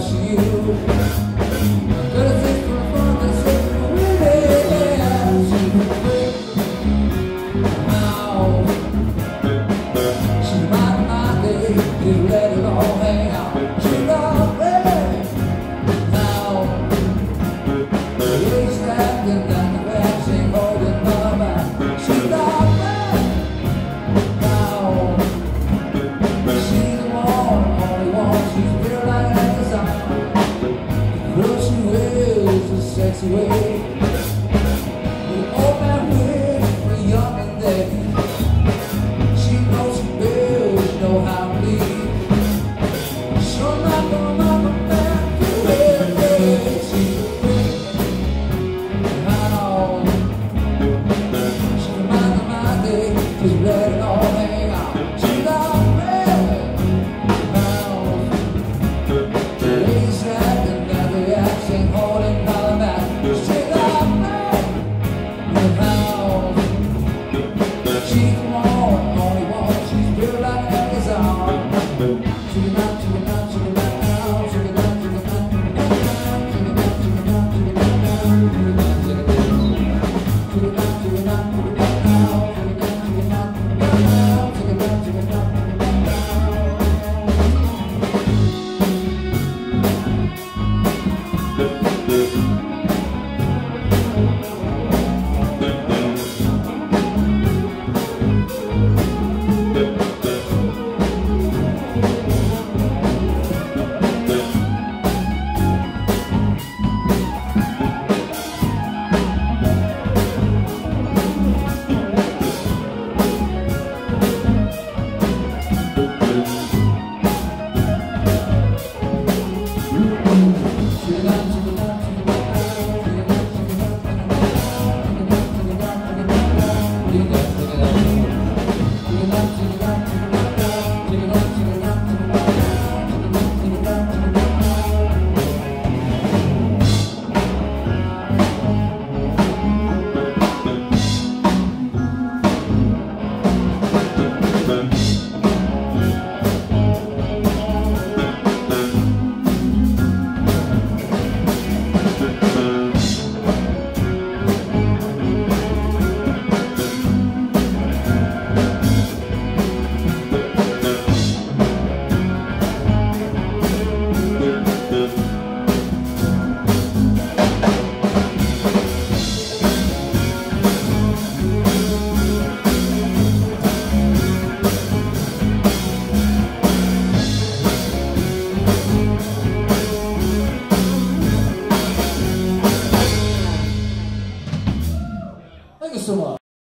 without you. sexy way.